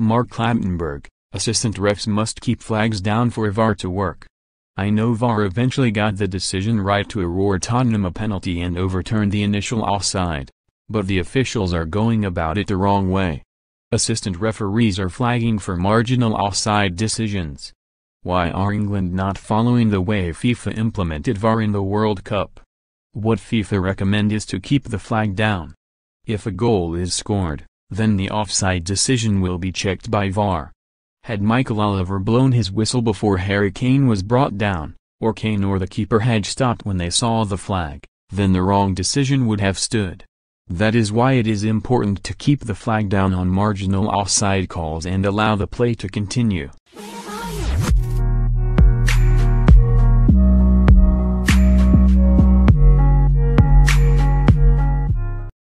Mark Clattenburg, assistant refs must keep flags down for VAR to work. I know VAR eventually got the decision right to award Tottenham a penalty and overturn the initial offside. But the officials are going about it the wrong way. Assistant referees are flagging for marginal offside decisions. Why are England not following the way FIFA implemented VAR in the World Cup? What FIFA recommend is to keep the flag down. If a goal is scored, then the offside decision will be checked by VAR. Had Michael Oliver blown his whistle before Harry Kane was brought down, or Kane or the keeper had stopped when they saw the flag, then the wrong decision would have stood. That is why it is important to keep the flag down on marginal offside calls and allow the play to continue.